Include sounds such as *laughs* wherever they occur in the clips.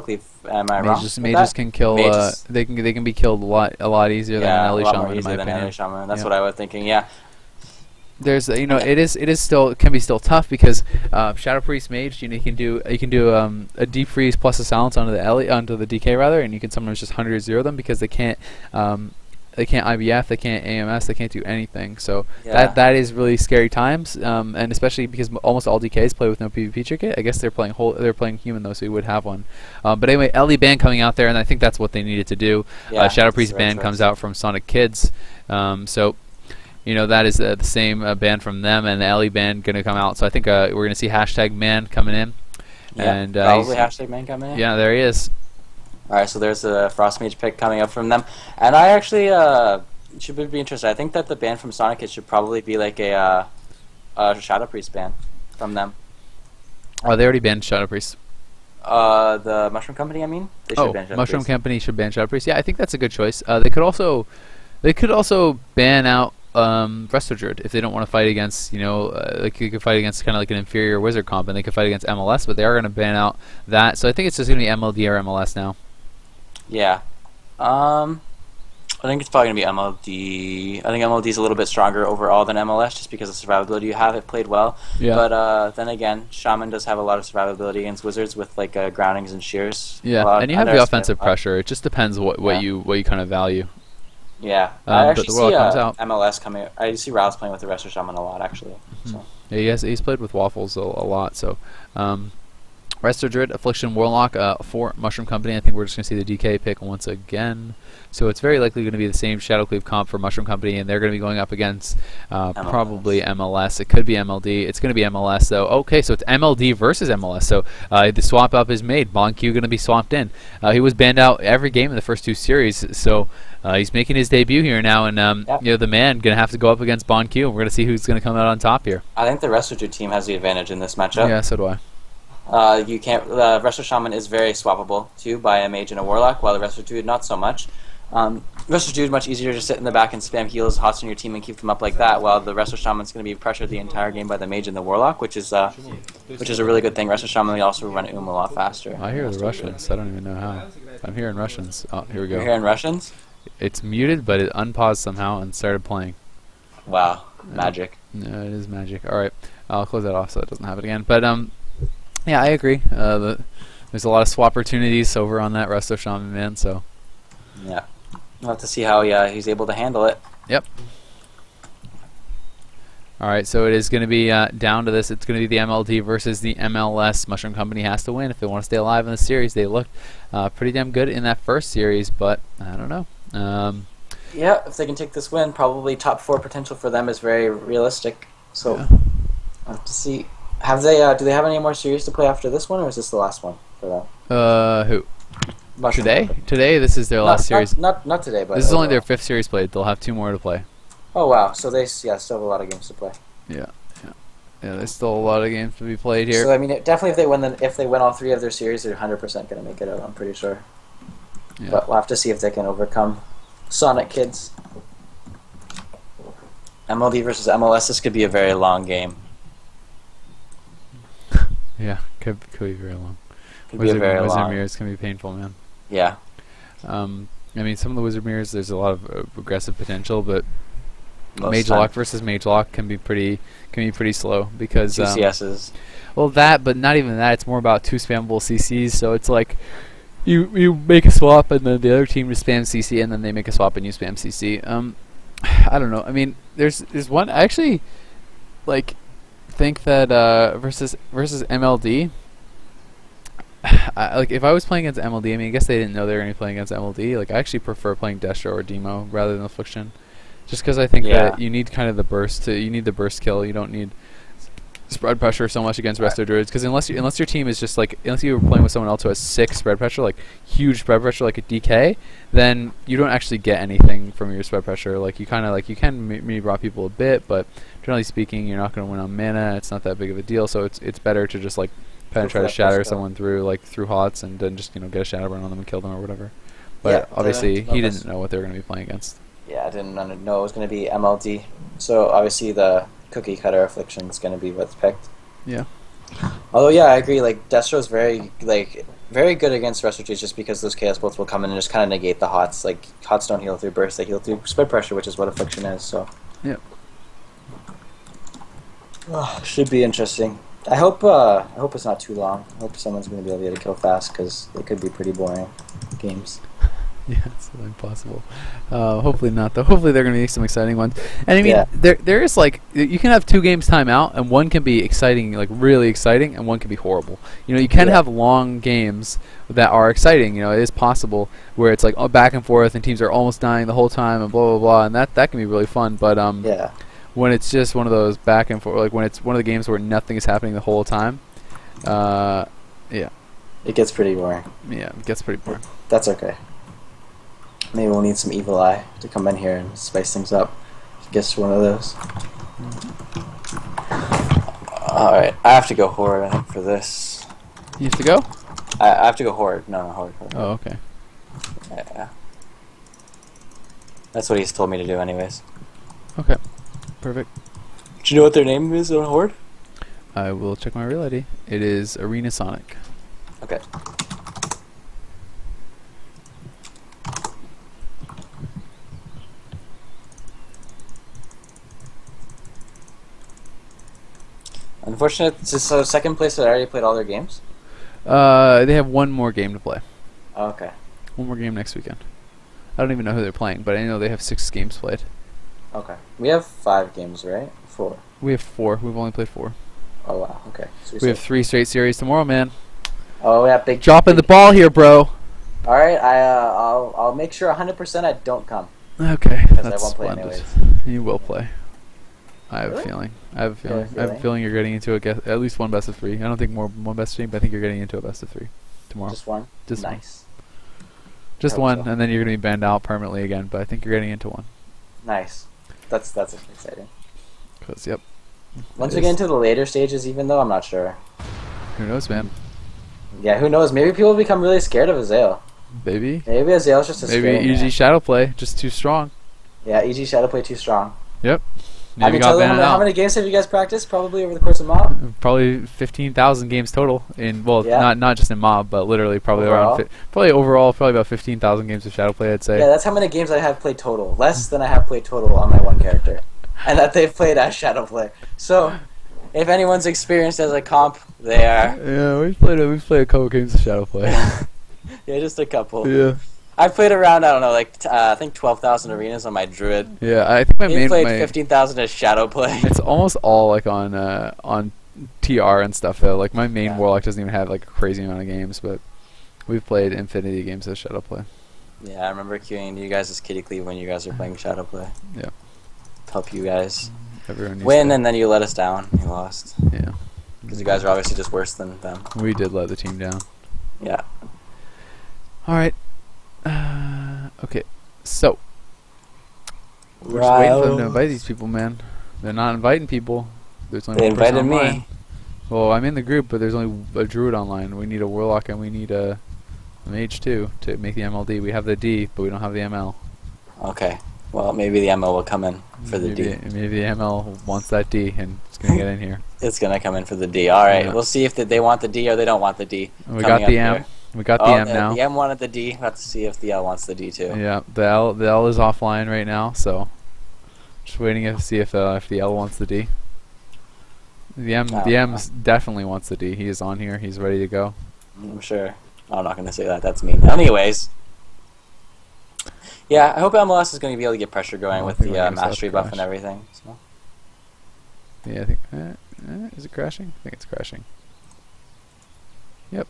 Cleave. Am I? Mages, with mages that? can kill. Uh, they can they can be killed a lot a lot easier yeah, than an Ele Shaman in my opinion. Shaman. That's Yeah. what I was thinking. Yeah. There's you know it is it is still can be still tough because uh, Shadow Priest Mage you know you can do you can do um, a deep freeze plus a silence onto the Ele onto the DK rather and you can sometimes just hundred zero them because they can't um, they can't IBF they can't AMS they can't do anything so Yeah. that that is really scary times um, and especially because m- almost all DKs play with no PvP trinket I guess they're playing whole they're playing human though so you would have one um, but anyway Ele ban coming out there and I think that's what they needed to do Yeah, uh, Shadow Priest right band comes out from Sonic Kids. Um, so, you know, that is uh, the same uh, band from them, and the Ele band going to come out. So I think uh, we're going to see hashtag man coming in. Yeah, and uh, probably hashtag man coming in. Yeah, there he is. All right, so there's a Frost Mage pick coming up from them, and I actually uh, should be interested. I think that the band from Sonic Kids should probably be like a, uh, a Shadow Priest band from them. Oh, they already banned Shadow Priest. Uh, the Mushroom Company, I mean. They should Oh, ban Shadow Mushroom Priest. Company should ban Shadow Priest. Yeah, I think that's a good choice. Uh, they could also, they could also ban out um, if they don't want to fight against, you know, uh, like you could fight against kind of like an inferior wizard comp, and they could fight against MLS, but they are going to ban out that. So I think it's just going to be MLD or MLS now. Yeah. Um, I think it's probably gonna be MLD. I think MLD is a little bit stronger overall than MLS, just because of survivability you have. It played well, Yeah. but uh, then again, Shaman does have a lot of survivability against Wizards with like uh, groundings and shears. Yeah, and you have the offensive pressure. It just depends what, what Yeah. you what you kind of value. Yeah, Um, I but actually see comes uh, out. MLS coming. I see Rouse playing with the Resto Shaman a lot, actually. So. Yeah, he has, he's played with Waffles a, a lot. So, um, Resto Druid, Affliction, Warlock, uh, for Mushroom Company. I think we're just going to see the DK pick once again. So it's very likely going to be the same Shadow Cleave comp for Mushroom Company, and they're going to be going up against uh, MLS. probably MLS. It could be MLD. It's going to be MLS though. Okay, so it's MLD versus MLS. So uh, the swap up is made. Bon Q going to be swapped in. Uh, he was banned out every game in the first two series, so uh, he's making his debut here now, and um, you know the man going to have to go up against Bon Q. We're going to see who's going to come out on top here. I think the Resto Druid team has the advantage in this matchup. Yeah, so do I. Uh, you can't. The Resto Shaman is very swappable too by a mage and a warlock, while the Resto Druid not so much. Um, Resto Druid much easier to sit in the back and spam heals, hots on your team, and keep them up like that. While the Resto Shaman's going to be pressured the entire game by the mage and the warlock, which is uh, which is a really good thing. Resto Shaman will also run Um a lot faster. I hear the Russians. I don't even know how. I'm hearing Russians. Oh, here we go. You're hearing Russians? It's muted, but it unpaused somehow and started playing. Wow, magic. No, it is magic. All right, I'll close that off so it doesn't happen again. But um, yeah, I agree. Uh, the, there's a lot of swap opportunities over on that Resto Shaman man. So Yeah, we'll have to see how he, uh, he's able to handle it. Yep. All right, so it is going to be uh, down to this. It's going to be the MLD versus the MLS. Mushroom Company has to win if they want to stay alive in the series. They looked uh, pretty damn good in that first series, but I don't know. Um, Yeah, if they can take this win, probably top four potential for them is very realistic. So Yeah. we'll have to see. Have they? Uh, do they have any more series to play after this one, or is this the last one for them? uh, who today? Today, this is their Not- last series. Not, not not today, but This is only their fifth series played. They'll have two more to play. Oh wow! So they yeah still have a lot of games to play. Yeah, yeah, yeah. There's still a lot of games to be played here. So I mean, it, definitely if they win the, if they win all three of their series, they're 100 percent going to make it out. I'm pretty sure. Yeah. But we'll have to see if they can overcome Sonic Kids. MLD versus MLS. This could be a very long game. Yeah, could could be very long. Could Wizard, be very Wizard long. mirrors can be painful, man. Yeah. Um, I mean, some of the Wizard mirrors, there's a lot of uh, aggressive potential, but most Mage time. Lock versus Mage Lock can be pretty can be pretty slow because um, well that, but not even that. It's more about two spammable CCs. So it's like you you make a swap and then the other team just spams CC and then they make a swap and you spam CC. Um, *sighs* I don't know. I mean, there's there's one actually like think that uh, versus versus MLD. *sighs* I, like if I was playing against MLD, I mean, I guess they didn't know they were going to be playing against MLD. Like I actually prefer playing Destro or Demo rather than Affliction, just because I think Yeah. that you need kind of the burst. To, you need the burst kill. You don't need spread pressure so much against Resto Druids because unless you, unless your team is just like unless you were playing with someone else who has six spread pressure, like huge spread pressure, like a DK, then you don't actually get anything from your spread pressure. Like you kind of like you can m- maybe rob people a bit, but generally speaking, you're not going to win on mana. It's not that big of a deal. So it's it's better to just like kind of try to shatter someone through like through hots and then just you know get a shadow burn on them and kill them or whatever. But Yeah, obviously the- he didn't know what they were going to be playing against. Yeah, I didn't know know it was going to be MLD. So obviously the cookie cutter affliction is going to be what's picked. Yeah. Although yeah, I agree. Like Destro's very like very good against Rest just because those Chaos Bolts will come in and just kind of negate the Hots. Like, Hots don't heal through Burst, they heal through Spread Pressure, which is what Affliction is, so. Yeah. Oh, should be interesting. I hope uh, I hope it's not too long. I hope someone's going to be able to get a kill fast because they could be pretty boring games. *laughs* Yeah, it's impossible. Uh, hopefully not, though. Hopefully they're going to be some exciting ones. And I mean, Yeah. there there is like you can have two games timeout, and one can be exciting, like really exciting, and one can be horrible. You know, you can Yeah. have long games that are exciting. You know, it is possible where it's like oh, back and forth, and teams are almost dying the whole time, and blah blah blah, and that that can be really fun. But um, Yeah. when it's just one of those back and forth, like when it's one of the games where nothing is happening the whole time, uh, yeah, It gets pretty boring. yeah, it gets pretty boring. That's okay. Maybe we'll need some Evil Eye to come in here and spice things up. Guess one of those. Alright, I have to go Horde, I think, for this. You have to go. I, I have to go Horde. No, no, Horde. Horde. Oh, okay. Yeah. That's what he's told me to do, anyways. Okay. Perfect. Do you know what their name is on Horde? I will check my real ID. It is Arena Sonic. Okay. Unfortunate. Just, so second place. That I already played all their games. Uh, they have one more game to play. Oh, okay. One more game next weekend. I don't even know who they're playing, but I know they have six games played. Okay. We have five games, right? Four. We have four. We've only played four. Oh wow. Okay. So We have three straight series tomorrow, man. Oh yeah, big. Dropping the ball here, bro. All right. I uh, I'll I'll make sure 100% I don't come Okay, because I that's won't play splendid. anyways. You will play. I have Really? a feeling. I have a have feeling. a I have a feeling? you're getting into a guess, at least one best of three. I don't think more one best of three, but I think you're getting into a best of three tomorrow. Just, Just one. one. nice. Just one, so. and then you're gonna be banned out permanently again. But I think you're getting into one. Nice. That's that's exciting. Cause yep. Once we get into the later stages, even though I'm not sure. Who knows, man? Yeah, who knows? Maybe people become really scared of Azael. Baby. Maybe Azael's just a Maybe easy man. shadow play, just too strong. Yeah, EG Shadow play too strong. Yep. I Maybe mean, got tell them how many, how many games have you guys practiced? Probably over the course of MoP. Probably fifteen thousand games total in well, Yeah. not not just in MoP, but literally probably Overall? around probably overall probably about fifteen thousand games of shadow play. I'd say. Yeah, that's how many games I have played total. Less than I have played total on my one character, *laughs* and that they've played as Shadow play. So, if anyone's experienced as a comp, they are. Yeah, we've played a, we've played a couple games of shadow play. *laughs* *laughs* yeah, just a couple. yeah. I've played around I don't know like uh, I think twelve thousand arenas on my Druid. Yeah, I think my main played my, fifteen thousand as Shadow play. *laughs* it's almost all like on uh, on TR and stuff though. Like my main Yeah. warlock doesn't even have like a crazy amount of games, but we've played infinity games of shadow play. Yeah, I remember queuing you guys as Kitty Cleave when you guys were playing Shadow play. Yeah. Help you guys Everyone needs win, and then you let us down. You lost yeah, because you guys are obviously just worse than them. we did let the team down. Yeah. All right. Uh, okay, so we're just waiting for them to invite these people, man. They're not inviting people. There's only They one invited online. me. Well, I'm in the group, but there's only a druid online. We need a warlock and we need a, a mage too to make the MLD. We have the D, but we don't have the ML. Okay. Well, maybe the ML will come in for the maybe, D. Maybe the ML wants that D and it's gonna get in here. *laughs* It's gonna come in for the D. All right. Yeah. We'll see if they want the D or they don't want the D. We got the M. here. We got the oh, M now. The M wanted the D. Let's see if the L wants the D too. Yeah, the L the L is offline right now, so just waiting to see if uh, if the L wants the D. The M the M definitely wants the D. He is on here. He's ready to go. I'm sure. I'm not gonna say that. That's mean. Anyways. Yeah, I hope MLS is going to be able to get pressure going with the uh, mastery to buff and everything. So. Yeah, I think. Uh, uh, is it crashing? I think it's crashing. Yep.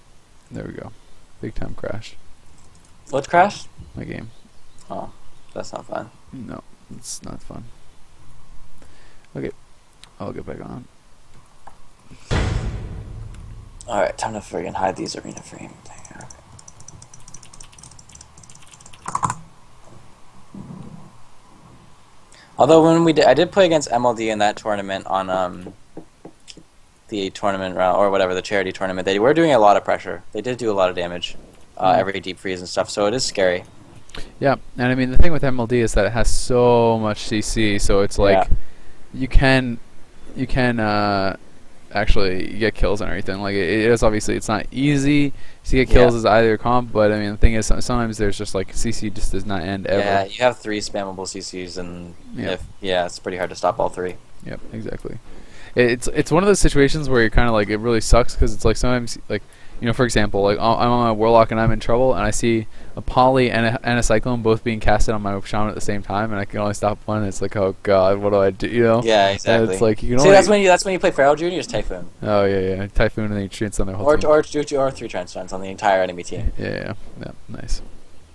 There we go. Big time crash. What crash? My game. Oh, that's not fun. No, it's not fun. Okay, I'll get back on. All right, time to friggin' hide these arena frame. thing. Okay. Although when we did, I did play against MLD in that tournament on um, the tournament round or whatever the charity tournament. They were doing a lot of pressure. They did do a lot of damage, uh, Mhm. every deep freeze and stuff. So it is scary. Yeah, and I mean the thing with MLD is that it has so much CC, so it's like Yeah. you can you can uh, actually get kills and everything. Like it, it is obviously it's not easy to get kills Yeah. as either comp, but I mean the thing is sometimes there's just like CC just does not end ever. Yeah, you have three spammable CCs, and Yeah. if yeah, it's pretty hard to stop all three. Yep, exactly. It- It's it's one of those situations where you're kind of like it really sucks because it's like sometimes like you know for example like I'm I'm on a warlock and I'm in trouble and I see a poly and a, and a cyclone both being casted on my shaman at the same time and I can only stop one. It's like oh god, what do I do? You know? Yeah, And exactly. it's like you can See, only that's when you that's when you play Feral Junior is Typhoon, oh yeah yeah typhoon and then you on their whole or team. or two or three Trench on the entire enemy team. yeah, yeah yeah nice.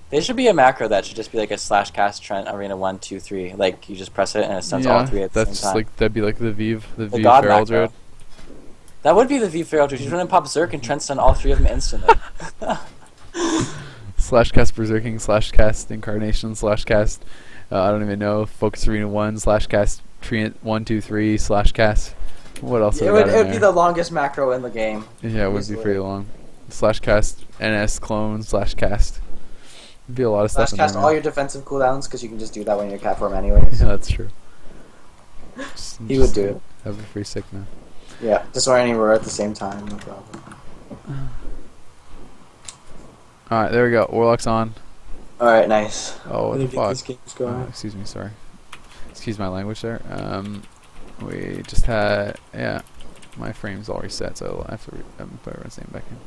There should be a macro that should just be like a slash cast Treant Arena one two three. Like you just press it and it sends yeah, all three at the that's same time. like that'd be like the Vive the, the Vive God Feral macro. Druid. That would be the V Feral Druid. You run in pop Zerk and Treant stun all three of them instantly. *laughs* *laughs* slash cast berserking slash cast incarnation slash cast uh, I don't even know focus arena one slash cast treant one two three slash cast what else it would, it would be the longest macro in the game. yeah it would be pretty long slash cast ns clone slash cast It'd be a lot of stuff Slash in cast all your defensive cooldowns because you can just do that when you're cat form anyways. yeah that's true Just- *laughs* He would do it. that'd be pretty sick man Yeah, just or anywhere at the same time, no problem. *sighs* all right there we go warlock's on All right, nice. oh what the Let me get fuck these games Oh, excuse me, sorry. Excuse my language there. Um, we just had, yeah, my frame's all reset, so I have to re- um, put everyone's name back in.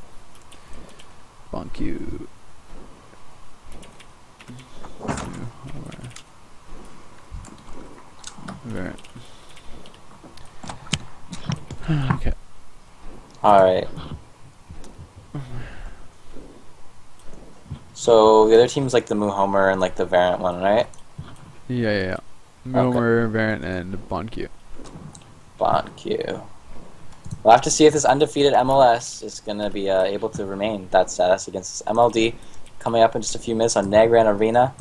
Bonk you. Alright. *sighs* okay. All right. So the other team's like the Muhomer and like the Variant one, right? Yeah, yeah, yeah. Momer, Variant, and Bonk Bon Q. We'll have to see if this undefeated MLS is going to be uh, able to remain that status against this MLD coming up in just a few minutes on Nagrand Arena.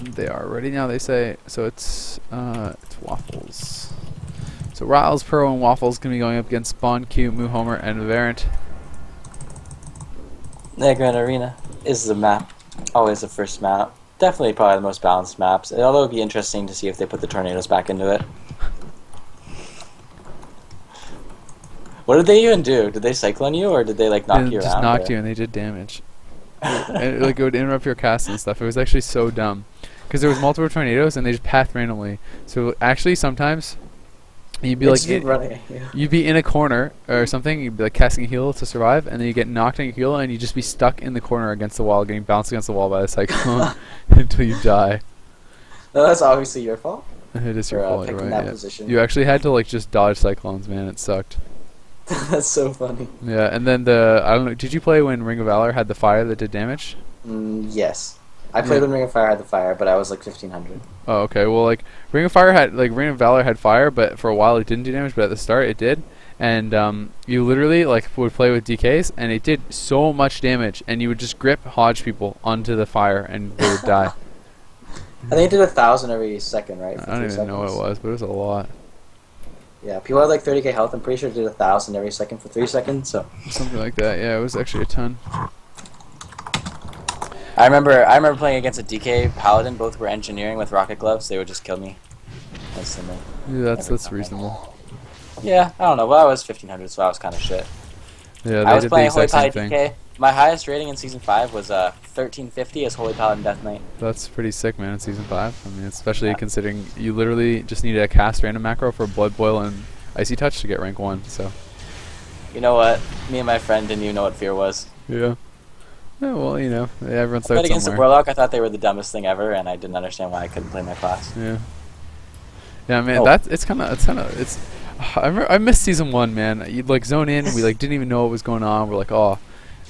They are ready now. They say so. It's uh, it's waffles. So Rylez, Pro, and Waffles gonna be going up against Bon Q, Moo Homer, and Variant. Nagrand Arena is the map, always the first map. Definitely probably the most balanced maps. Although it'd be interesting to see if they put the tornadoes back into it. What did they even do? Did they cyclone you, or did they like knock They you just around? knocked or- you, and they did damage. *laughs* and like it would interrupt your cast and stuff. It was actually so dumb because there was multiple tornadoes and they just pathed randomly. So actually, sometimes you'd be They like in- running. Yeah. you'd be in a corner or something. You'd be like casting a heal to survive, and then you get knocked on your heal, and you just be stuck in the corner against the wall, getting bounced against the wall by the cyclone *laughs* *laughs* until you die. No, that's obviously your fault It is your uh, fault, picking right? that yeah. position. You actually had to like just dodge cyclones, man. It sucked. *laughs* that's so funny. Yeah, and then the I don't know. Did you play when Ring of Valor had the fire that did damage? Mm, yes, I played Yeah. when Ring of Fire had the fire, but I was like fifteen hundred. Oh, okay. Well, like Ring of Fire had like Ring of Valor had fire, but for a while it didn't do damage. But at the start it did, and um, you literally like would play with DKs, and it did so much damage, and you would just grip Hodge people onto the fire, and they would die. *laughs* I think it did a thousand every second, right? I don't even know what it was, but it was a lot, Yeah, people had like thirty k health. I'm pretty sure it did a thousand every second for three seconds. So something like that. Yeah, it was actually a ton. I remember, I remember playing against a DK Paladin. Both were engineering with rocket gloves. They would just kill me instantly. Yeah, that's that's reasonable. Yeah, I don't know. Well, I was fifteen hundred, so I was kind of shit. Yeah, I was playing Holy Paladin. DK. My highest rating in season five was uh thirteen fifty as Holy Paladin Death Knight. That's pretty sick, man. In season five, I mean, especially Yeah. considering you literally just needed a cast random macro for Blood Boil and Icy Touch to get rank one. So You know what? Me and my friend didn't even know what fear was. yeah. Yeah, well, you know, everyone I played starts against the. Warlock. I thought they were the dumbest thing ever, and I didn't understand why I couldn't play my class. Yeah. Yeah, man, Oh. that's it's kind of it's kind of it's. I remember, I missed season one, man. You'd like zone in, we like didn't even know what was going on. We're like, oh,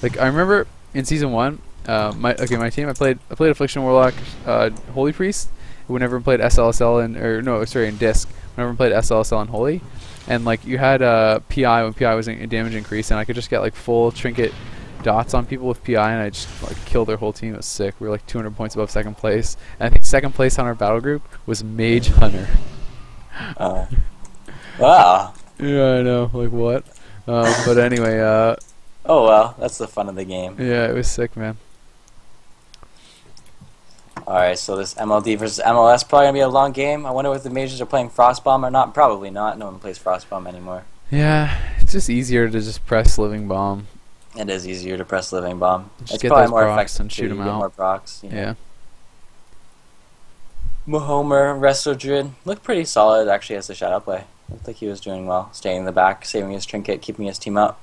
like I remember in season one, uh, my okay, my team. I played I played Affliction Warlock, uh, Holy Priest. Whenever I played SLSL and or no, sorry, in Disc. Whenever I played SLSL and Holy, and like you had uh, PI when PI was in, in damage increase, and I could just get like full trinket dots on people with PI, and I just like killed their whole team. It was sick. We were like 200 points above second place, and I think second place on our battle group was Mage Hunter. *laughs* Uh, wow. Yeah, I know. Like what? Um, but anyway, uh, Oh well, that's the fun of the game. yeah, it was sick, man. All right, so this MLD versus MLS probably gonna be a long game. I wonder if the majors are playing Frostbomb or not. Probably not. No one plays Frostbomb anymore. Yeah, it's just easier to just press living bomb. It is easier to press living bomb. Just it's get probably those more effective and shoot too. 'em You get out. More procs. you know. Yeah. Mahomer, Resto Druid looked pretty solid actually as a shadow play. Looked like he was doing well, staying in the back, saving his trinket, keeping his team up.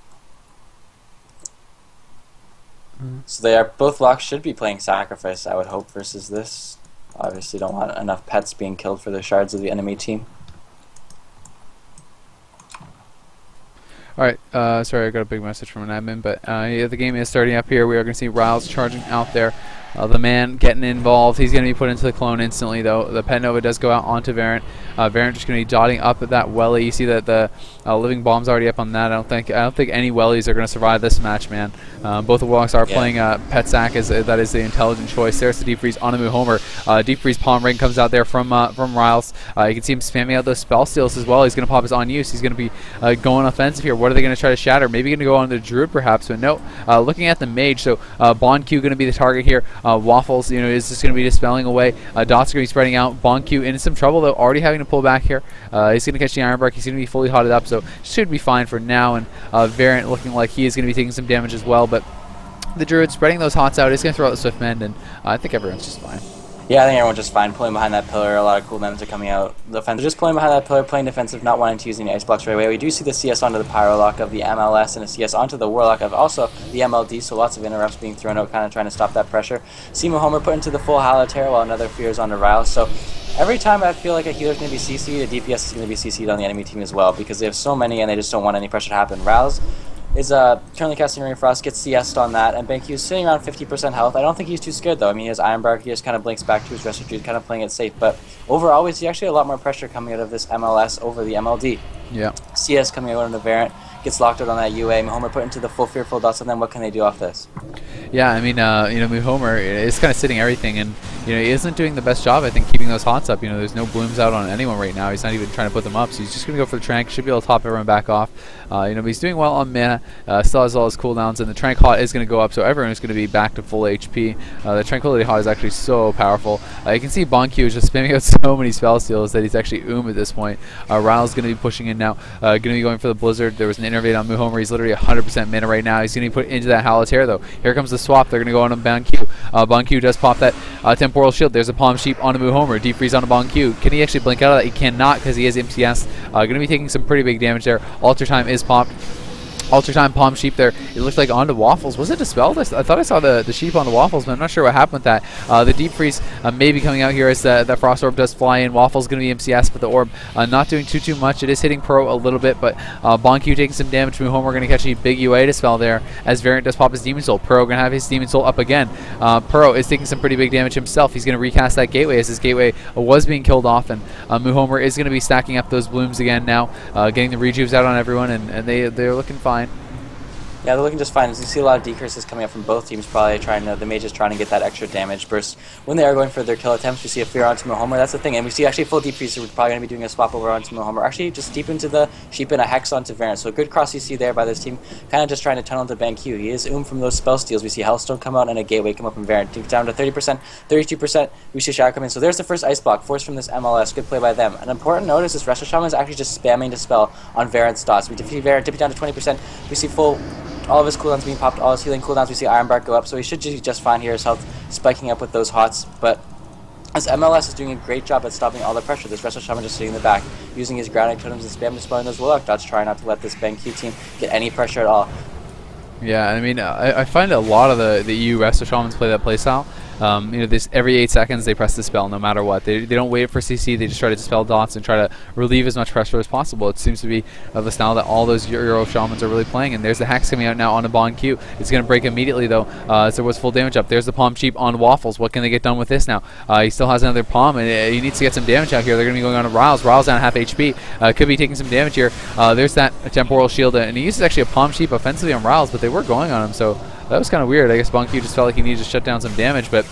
Mhm. So they are both locks should be playing sacrifice, I would hope, versus this. Obviously, don't want enough pets being killed for the shards of the enemy team. All right. Uh, sorry, I got a big message from an admin, but uh, yeah, the game is starting up here. We are going to see Rylez charging out there. Uh, the man getting involved. He's going to be put into the clone instantly, though. The Pet Nova does go out onto Variant. Uh, Variant just going to be dotting up at that welly. You see that the uh, living bomb's already up on that. I don't think I don't think any wellies are going to survive this match, man. Uh, both the Warlocks are Yeah. playing uh, Pet Sack as uh, that is the intelligent choice. There's the Deep Freeze Onimu Homer. Uh, Deep Freeze PoM Ring comes out there from uh, from Rylez. Uh, you can see him spamming out those spell steals as well. He's going to pop his on use. He's going to be uh, going offensive here. What are they going to try to shatter? Maybe going to go on the Druid perhaps, but no. Uh, looking at the Mage, so uh, Bond Q going to be the target here. Uh, Waffles, you know, is just going to be dispelling away. Uh, Dots are going to be spreading out. Bond Q in some trouble though, already having to pull back here. Uh, he's going to catch the Iron Bark. He's going to be fully hotted up, so should be fine for now. And uh, Variant looking like he is going to be taking some damage as well, but. The Druid spreading those hots out is going to throw out the Swift Mend, and uh, I think everyone's just fine. Yeah, I think everyone's just fine pulling behind that pillar. A lot of cooldowns are coming out. The offense just pulling behind that pillar, playing defensive, not wanting to use any ice blocks right away. We do see the CS onto the Pyro Lock of the MLS and a CS onto the Warlock of also the MLD, so lots of interrupts being thrown out, kind of trying to stop that pressure. Seymour Homer put into the full Halater while another Fear is onto Rylez. So every time I feel like a healer's going to be CC'd, a DPS is going to be CC'd on the enemy team as well because they have so many and they just don't want any pressure to happen. Rylez is uh, currently casting Ring of Frost, gets CS'd on that, and BenQ is sitting around 50% health. I don't think he's too scared though. I mean, he has Iron Bark, he just kind of blinks back to his Rescue Dude, kind of playing it safe. But overall, we see actually a lot more pressure coming out of this MLS over the MLD. Yeah. CS coming out of the Variant, gets locked out on that UA. Homer put into the full Fearful Dots, and then what can they do off this? Yeah, I mean, uh, you know, Homer is kind of sitting everything, and you know, he isn't doing the best job, I think, keeping those hots up. You know, there's no blooms out on anyone right now. He's not even trying to put them up, so he's just going to go for the Trank. Should be able to top everyone back off. Uh, you know, but he's doing well on mana. Uh, still has all his cooldowns, and the Trank hot is going to go up, so everyone is going to be back to full HP. Uh, the Tranquility hot is actually so powerful. Uh, you can see Bonq is just *laughs* spamming out *laughs* so many spell steals that he's actually oom at this point. Uh, Ryle's going to be pushing in now. Uh, going to be going for the Blizzard. There was an innervate on Muhomer. He's literally 100% mana right now. He's going to be put into that Halater, though. Here comes the swap. They're going to go on a Bonq. Uh, Bonq does pop that uh, Temporal Shield. There's a PoM Sheep on a Muhomer. Deep Freeze on a Bonq. Can he actually blink out of that? He cannot because he is MCS. Uh, going to be taking some pretty big damage there. Alter Time is popped. Alter Time PoM Sheep there. It looked like onto Waffles. Was it dispelled? I thought I saw the, the sheep on the Waffles, but I'm not sure what happened with that. Uh, the Deep Freeze uh, may be coming out here as the, the Frost Orb does fly in. Waffles going to be MCS, but the Orb uh, not doing too, too much. It is hitting Pro a little bit, but uh, Bonq taking some damage from home. We're going to catch a big UA dispel there as Variant does pop his Demon Soul. Pro going to have his Demon Soul up again. Uh, Pro is taking some pretty big damage himself. He's going to recast that Gateway as his Gateway was being killed off, and uh, Muhomer is going to be stacking up those blooms again now, uh, getting the rejuves out on everyone, and, and they, they're looking fine. Yeah, they're looking just fine. You see a lot of decurses coming up from both teams, probably trying to, the mages trying to get that extra damage burst. When they are going for their kill attempts, we see a fear onto Muhomer. That's the thing. And we see actually full deep so we're probably going to be doing a swap over onto Muhomer. Actually, just deep into the sheep and a hex onto Variant. So good cross you see there by this team, kind of just trying to tunnel into Ban Q. He is oom from those spell steals. We see Hellstone come out and a gateway come up from Variant. Deep down to 30%, 32%. We see Shadow come in. So there's the first ice block, forced from this MLS. Good play by them. An important note is this Resto Shaman is actually just spamming to spell on Variant's dots. We defeat Variant, dip it down to 20%. We see full all of his cooldowns being popped, all his healing cooldowns. We see Iron Bark go up, so he should be just fine here. His health spiking up with those hots, but as MLS is doing a great job at stopping all the pressure. This Resto Shaman just sitting in the back, using his grounding totems and spam dispelling those Warlock dots, trying not to let this Bank Q team get any pressure at all. Yeah, I mean, I, I find a lot of the, the EU Resto Shamans play that playstyle. Um, you know, this every eight seconds they press the spell, no matter what. They, they don't wait for CC. They just try to dispel dots and try to relieve as much pressure as possible. It seems to be uh, the style that all those Euro shamans are really playing. And there's the hex coming out now on a Bond Q. It's going to break immediately though, uh, as there was full damage up. There's the PoM sheep on waffles. What can they get done with this now? Uh, he still has another PoM, and uh, he needs to get some damage out here. They're going to be going on to Rylez. Rylez down half HP. Uh, could be taking some damage here. Uh, there's that temporal shield, and he uses actually a PoM sheep offensively on Rylez, but they were going on him, so that was kind of weird. I guess Bond Q just felt like he needed to shut down some damage, but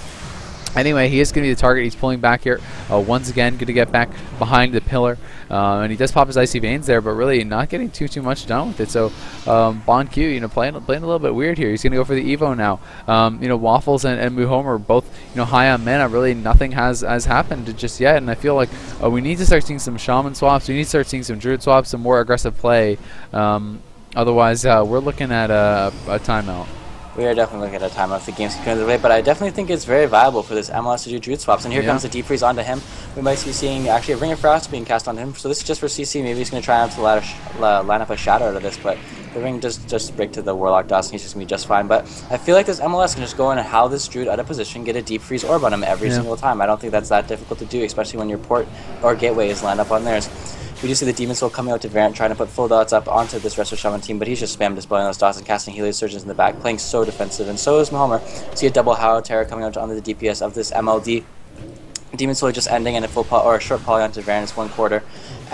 Anyway, he is going to be the target. He's pulling back here. Uh, once again, going to get back behind the pillar. Uh, and he does pop his icy veins there, but really not getting too too much done with it. So um, Bon Q, you know, playing playing a little bit weird here. He's going to go for the Evo now. Um, you know, Waffles and, and are both you know high on mana. Really, nothing has has happened just yet. And I feel like uh, we need to start seeing some Shaman swaps. We need to start seeing some Druid swaps, some more aggressive play. Um, otherwise, uh, we're looking at a, a timeout. We are definitely looking at a timeout if the game's continuing the way, but I definitely think it's very viable for this MLS to do Druid swaps. And here Yeah. comes the Deep Freeze onto him. We might be seeing actually a Ring of Frost being cast on him. So this is just for CC. Maybe he's going to try out to line up a Shadow out of this, but the Ring does just break to the Warlock Dust, and he's just going to be just fine. But I feel like this MLS can just go in and how this Druid out of position, get a Deep Freeze Orb on him every Yeah. single time. I don't think that's that difficult to do, especially when your port or gateway is lined up on theirs. We do see the Demon Soul coming out to Variant, trying to put full dots up onto this Resto Shaman team, but he's just spam displaying those dots and casting Healing Surges in the back, playing so defensive, and so is Mahomer. See a double How Terror coming out onto the DPS of this MLD. Demon Soul just ending in a full poly, or a short poly onto Variant is one quarter.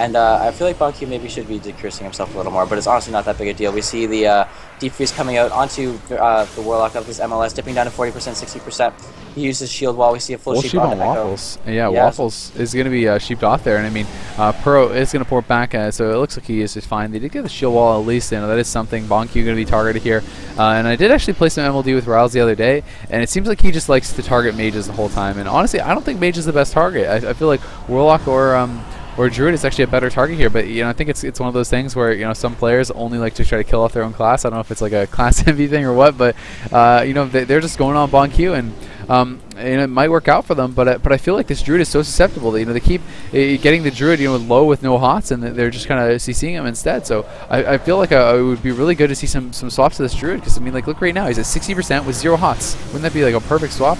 And uh, I feel like Bonky maybe should be decursing himself a little more, but it's honestly not that big a deal. We see the uh, Deep Freeze coming out onto uh, the Warlock of this MLS, dipping down to 40%, 60%. He uses Shield Wall. We see a full, Full sheep, sheep on. Waffles. Yeah, Yeah, Waffles is going to be uh, sheeped off there. And I mean, uh, Pro is going to port back, uh, so it looks like he is just fine. They did get the shield wall at least, and that is something. Bonky going to be targeted here. Uh, and I did actually play some MLD with Rylez the other day, and it seems like he just likes to target mages the whole time. And honestly, I don't think mage is the best target. I, I feel like Warlock or. Um, or Druid is actually a better target here, but you know I think it's it's one of those things where you know some players only like to try to kill off their own class. I don't know if it's like a *laughs* class envy thing or what, but uh, you know they, they're just going on Bon Q and um, and it might work out for them, but uh, but I feel like this druid is so susceptible that you know they keep uh, getting the druid you know low with no hots, and they're just kind of CCing him instead. So I, I feel like uh, it would be really good to see some some swaps to this druid because I mean like look right now he's at 60% with zero hots. Wouldn't that be like a perfect swap?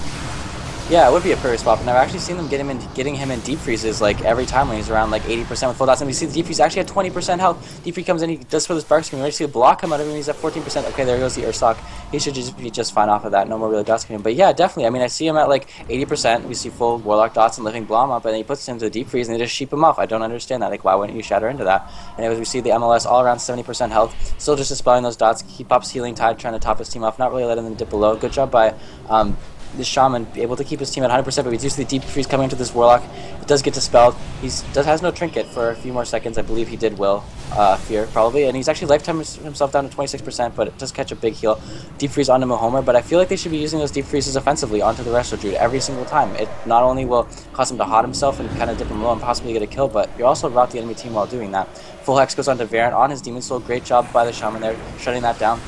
Yeah, it would be a perfect swap, and I've actually seen them get him in, getting him in deep freezes like every time when he's around like 80% with full dots. And we see the deep freeze actually at 20% health. Deep freeze comes in, he does for this bark screen. We already see a block come out of him. He's at 14%. Okay, there goes the Ursoc. He should just be just fine off of that. No more really dots coming. But yeah, definitely. I mean, I see him at like 80%. We see full warlock dots and living bomb up, and then he puts him to the deep freeze and they just sheep him off. I don't understand that. Like, why wouldn't you shatter into that? And as we see the MLS all around 70% health, still just dispelling those dots. He pops healing tide, trying to top his team off, not really letting them dip below. Good job by. Um, the shaman able to keep his team at 100%, but we do see the deep freeze coming into this warlock. It does get dispelled. He does has no trinket for a few more seconds. I believe he did will uh, fear probably, and he's actually lifetime himself down to 26%, but it does catch a big heal. Deep freeze onto Mahomer, but I feel like they should be using those deep freezes offensively onto the Resto Druid every single time. It not only will cause him to hot himself and kind of dip him low and possibly get a kill, but you also rout the enemy team while doing that. Full hex goes onto Variant on his Demon Soul. Great job by the shaman there, shutting that down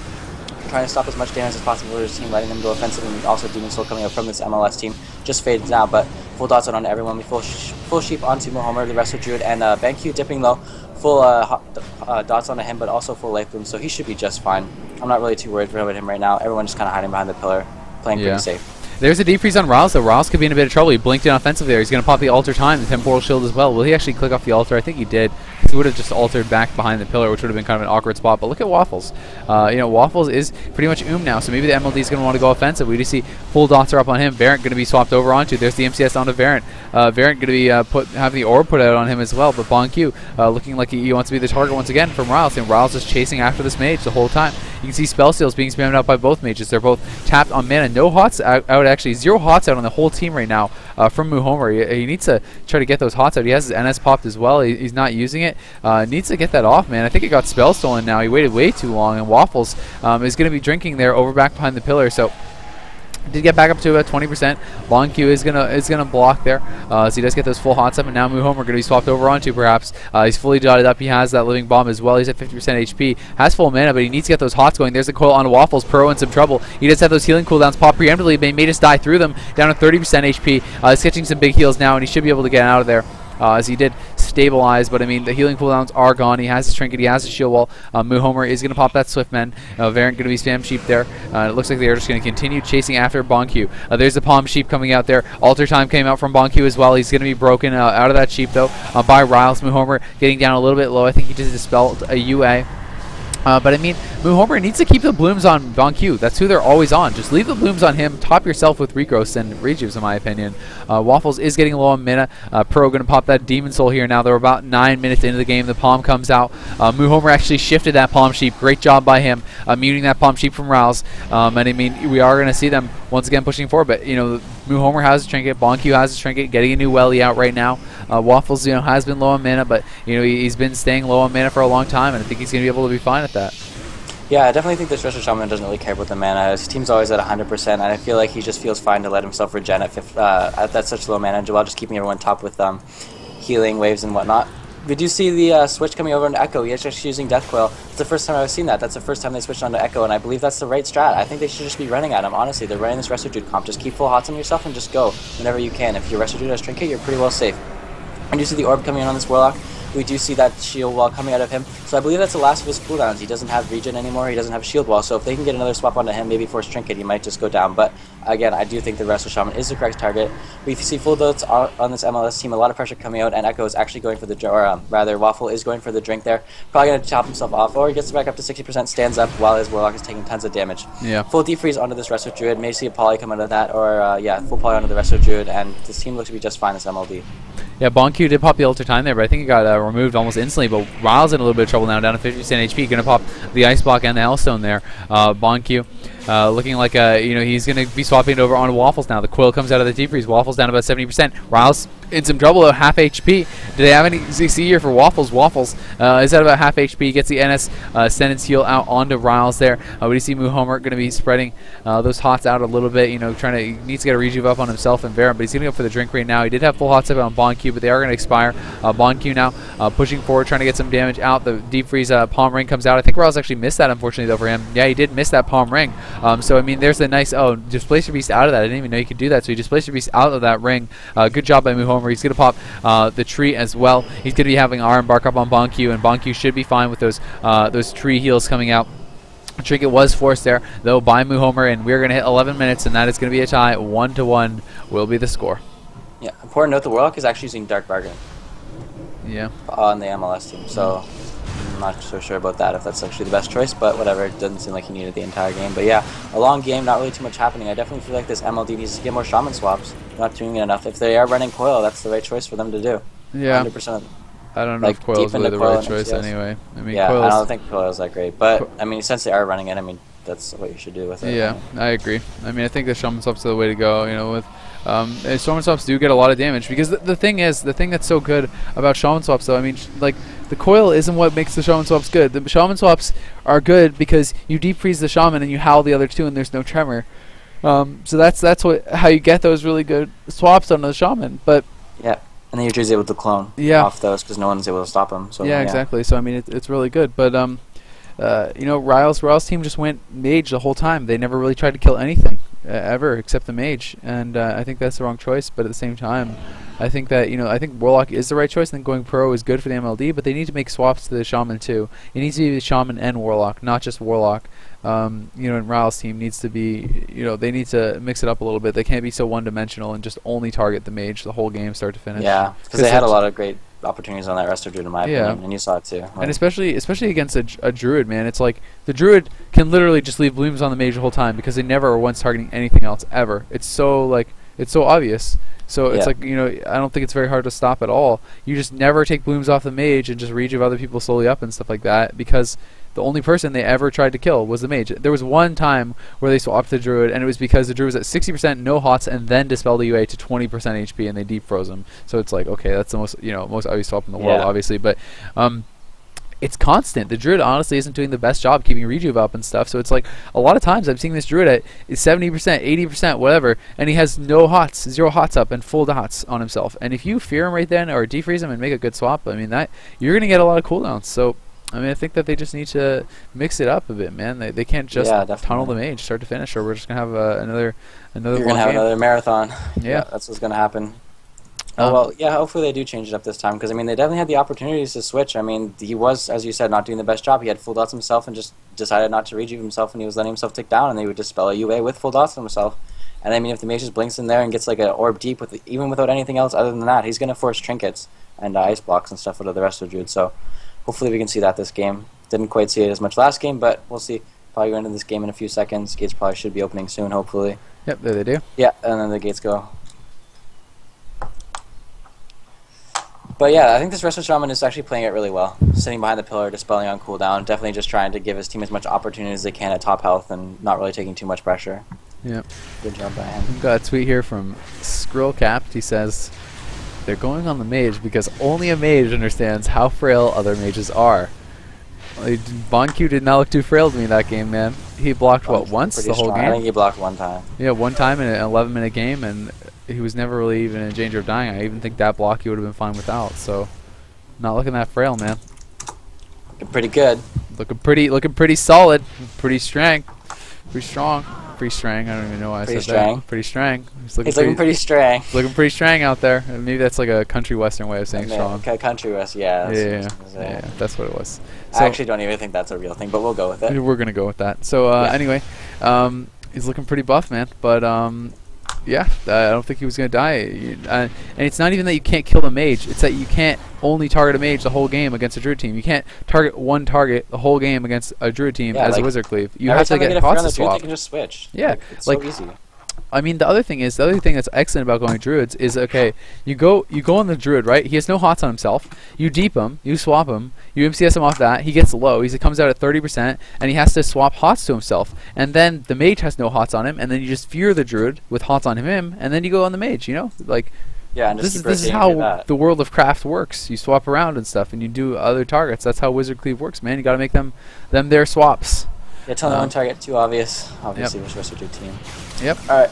trying to stop as much damage as possible with his team, letting them go offensive, and also Demon Soul coming up from this MLS team. Just fades now, but full dots out on everyone. We full, sh- full sheep onto Mahomer, the rest of Druid, and uh, BenQ dipping low. Full uh, hot, uh, dots onto him, but also full life bloom, so he should be just fine. I'm not really too worried about him right now. Everyone's just kind of hiding behind the pillar, playing Yeah. pretty safe. There's a deep freeze on Rylez, though. Rylez could be in a bit of trouble. He blinked in offensive there. He's going to pop the alter time, the temporal shield as well. Will he actually click off the alter? I think he did. He would have just altered back behind the pillar, which would have been kind of an awkward spot. But look at Waffles. Uh, you know, Waffles is pretty much oom now, so maybe the MLD is going to want to go offensive. We do see full dots are up on him. Variant going to be swapped over onto. There's the MCS onto Variant. Uh, Variant going to be uh, put have the orb put out on him as well. But Bon Q uh, looking like he, he wants to be the target once again from Rylez, and Rylez is chasing after this mage the whole time. You can see spell steals being spammed out by both mages. They're both tapped on mana. No hots out, out actually. Zero hots out on the whole team right now uh, from Muhomer. He, he needs to try to get those hots out. He has his NS popped as well. He, he's not using it. Uh, needs to get that off, man. I think it got spell stolen now. He waited way too long, and Waffles um, is going to be drinking there over back behind the pillar. So did get back up to about 20%. Long Q is gonna is gonna block there, uh, so he does get those full hots up, and now Muhomer to be swapped over onto perhaps. Uh, he's fully dotted up. He has that living bomb as well. He's at 50% HP, has full mana, but he needs to get those hots going. There's a coil on Waffles. Pro in some trouble. He does have those healing cooldowns pop preemptively, but he may just die through them. Down to 30% HP. Uh, he's catching some big heals now, and he should be able to get out of there. Uh, as he did stabilize, but I mean the healing cooldowns are gone. He has his trinket, he has his shield wall. Uh, Muhomer is going to pop that Swiftmend. Uh, Variant going to be spam sheep there. Uh, it looks like they are just going to continue chasing after Bonq. Uh, there's the PoM sheep coming out there. Alter time came out from Bonq as well. He's going to be broken uh, out of that sheep though uh, by Rylez. Muhomer getting down a little bit low. I think he just dispelled a UA. Uh, but I mean, Muhomer needs to keep the blooms on Q. That's who they're always on. Just leave the blooms on him. Top yourself with Regrowth and Rejuves, in my opinion. Uh, Waffles is getting low on mana. Uh, Pro going to pop that Demon Soul here now. They're about nine minutes into the game. The PoM comes out. Uh, Muhomer actually shifted that PoM Sheep. Great job by him, uh, muting that PoM Sheep from Rouse. Um, and I mean, we are going to see them once again pushing forward. But you know, Moo Homer has a trinket, Bonkyu has a trinket, getting a new Welly out right now. Uh, Waffles, you know, has been low on mana, but you know he, has been staying low on mana for a long time, and I think he's going to be able to be fine at that. Yeah, I definitely think this Resto Shaman doesn't really care about the mana. His team's always at 100%, and I feel like he just feels fine to let himself regen at, fifth, uh, at that such low mana while just keeping everyone top with um, healing waves and whatnot. We do see the uh, switch coming over into Echo. He's just using Death Coil. It's the first time I've seen that. That's the first time they switched onto Echo, and I believe that's the right strat. I think they should just be running at him, honestly. They're running this Resto Dude comp. Just keep full hots on yourself and just go whenever you can. If your Resto Dude has Trinket, you're pretty well safe. And you see the Orb coming in on this Warlock we do see that shield wall coming out of him. So I believe that's the last of his cooldowns. He doesn't have regen anymore. He doesn't have shield wall. So if they can get another swap onto him, maybe force trinket, he might just go down. But again, I do think the Resto Shaman is the correct target. We see full dotes on this MLS team. A lot of pressure coming out, and Echo is actually going for the or um, rather Waffle is going for the drink there. Probably going to chop himself off, or he gets back up to 60%, stands up while his Warlock is taking tons of damage. Yeah. Full deep freeze onto this Resto Druid. May see a poly come out of that, or uh, yeah, full poly onto the Resto Druid, and this team looks to be just fine this MLD. Yeah, Bonkyu did pop the Alter Time there, but I think it got uh, removed almost instantly. But Rylez in a little bit of trouble now, down to 50% HP. Going to pop the Ice Block and the Hellstone there. Uh, Bonkyu uh, looking like uh, you know he's going to be swapping it over on Waffles now. The Quill comes out of the deep freeze. Waffles down about 70%. Rylez in some trouble though, half HP. Do they have any ZC here for Waffles? Waffles uh, is at about half HP. Gets the NS uh, sentence heal out onto Rylez there. Uh, we see Muhomer going to be spreading uh, those hots out a little bit. You know, trying to he needs to get a rejuve up on himself and Varen, but he's going to go for the drink right now. He did have full hots up on Bonkyu, but they are going to expire. Uh, Bonkyu now uh, pushing forward, trying to get some damage out. The deep freeze uh, PoM ring comes out. I think Rylez actually missed that unfortunately though for him. Yeah, he did miss that PoM ring. Um, so I mean, there's a nice oh displacer beast out of that. I didn't even know you could do that. So he displacer beast out of that ring. good job by Muhomer. He's going to pop uh, the tree as well. He's going to be having Iron Bark up on Bonkyu, and Bonkyu should be fine with those uh, those tree heals coming out. Trinket was forced there, though, by Muhomer, and we're going to hit 11 minutes, and that is going to be a tie. One to one will be the score. Yeah, important note: the Warlock is actually using Dark Bargain. Yeah. On the MLS team, so I'm not so sure about that if that's actually the best choice, but whatever. It doesn't seem like he needed the entire game. But yeah, a long game, not really too much happening. I definitely feel like this MLD needs to get more Shaman swaps. not doing it enough. If they are running Coil, that's the right choice for them to do. Yeah. 100%. I don't know like, if Coil's really the right choice anyway. I mean, yeah, Coil's I don't think Coil's that great. But, I mean, since they are running it, I mean, that's what you should do with it. Yeah, I agree. I mean, I think the Shaman swaps are the way to go, you know, with um, shaman swaps do get a lot of damage because the, the thing is, the thing that's so good about shaman swaps, though, I mean, like the coil isn't what makes the shaman swaps good. The shaman swaps are good because you deep freeze the shaman and you howl the other two, and there's no tremor. Um, so that's that's what how you get those really good swaps on the shaman. But yeah, and then you're just able to clone yeah. off those because no one's able to stop them. So yeah, yeah. exactly. So I mean, it, it's really good. But um, uh, you know, Rylez Rylez team just went mage the whole time. They never really tried to kill anything uh, ever except the mage, and uh, I think that's the wrong choice. But at the same time, I think that you know I think Warlock is the right choice. I think going pro is good for the MLD, but they need to make swaps to the Shaman too. It needs to be the Shaman and Warlock, not just Warlock. Um, you know, and Rylez team needs to be, you know, they need to mix it up a little bit. They can't be so one-dimensional and just only target the mage the whole game, start to finish. Yeah, because they had a lot of great opportunities on that Druid in my yeah. opinion, and you saw it too. Like and especially especially against a, a, druid, man, it's like the druid can literally just leave blooms on the mage the whole time because they never are once targeting anything else ever. It's so like it's so obvious. So it's like you know I don't think it's very hard to stop at all. You just never take blooms off the mage and just rejuve other people slowly up and stuff like that because the only person they ever tried to kill was the mage. There was one time where they swapped the druid, and it was because the druid was at 60% no hots, and then dispelled the UA to 20% HP, and they deep froze him. So it's like, okay, that's the most you know most obvious swap in the yeah. world, obviously, but. Um, it's constant. The druid honestly isn't doing the best job keeping rejuve up and stuff. So it's like a lot of times I'm seeing this druid at 70%, 80%, whatever, and he has no hots, zero hots up, and full dots on himself. And if you fear him right then or deep freeze him and make a good swap, I mean that you're gonna get a lot of cooldowns. So I mean, I think that they just need to mix it up a bit, man. They, they can't just yeah, tunnel the mage start to finish, or we're just gonna have uh, another another. You're gonna have game. another marathon. Yeah. yeah. that's what's gonna happen. Oh um, well, yeah. Hopefully they do change it up this time because I mean they definitely had the opportunities to switch. I mean he was, as you said, not doing the best job. He had full dots himself and just decided not to rejuve himself, and he was letting himself tick down, and they would dispel a UA with full dots on himself. And I mean, if the mage just blinks in there and gets like an orb deep with even without anything else other than that, he's gonna force trinkets and uh, ice blocks and stuff out of the rest of Jude. So hopefully we can see that this game. Didn't quite see it as much last game, but we'll see. Probably go into this game in a few seconds. Gates probably should be opening soon, hopefully. Yep, there they do. Yeah, and then the gates go. But yeah, I think this Resto Shaman is actually playing it really well. Sitting behind the pillar, dispelling on cooldown, definitely just trying to give his team as much opportunity as they can at top health and not really taking too much pressure. Yep. Good job by him. We've got a tweet here from Skill Capped. He says, They're going on the mage because only a mage understands how frail other mages are. Uh, like, Bonq did not look too frail to me that game, man. He blocked, what, once the whole strong. I think he blocked one time. Yeah, one time in an 11 minute game, and he was never really even in danger of dying. I even think that block he would have been fine without. So, not looking that frail, man. Looking pretty good. Looking pretty, looking pretty solid, pretty strong, pretty strong, pretty strong. I don't even know why I Pretty said that. strong. Pretty strong. He's looking He's looking pretty strong. looking pretty strong out there. Maybe that's like a country western way of saying strong. Country West, yeah. Yeah, that's what yeah, yeah, that's what it was. I actually don't even think that's a real thing, but we'll go with it. we're gonna go with that. So uh, Yeah. anyway, um, he's looking pretty buff, man. But um, yeah, I don't think he was gonna die. Uh, and it's not even that you can't kill the mage; it's that you can't only target a mage the whole game against a druid team. You can't target one target the whole game against a druid team Yeah, as a wizard cleave. You have to get a to druid, swap. they can just switch. Yeah, Like, it's like- so easy. I mean, the other thing is the other thing that's excellent about going druids is okay. You go you go on the druid, right? He has no hots on himself. You deep him, you swap him, you MCS him off that. He gets low. He comes out at thirty percent, and he has to swap hots to himself. And then the mage has no hots on him, and then you just fear the druid with hots on him, and then you go on the mage. You know, like Yeah, and this is this is how the world of craft works. You swap around and stuff, and you do other targets. That's how wizard cleave works, man. You got to make them them their swaps. Yeah, tell them um, one target, too obvious. Obviously, versus rest of your team. Yep. All right.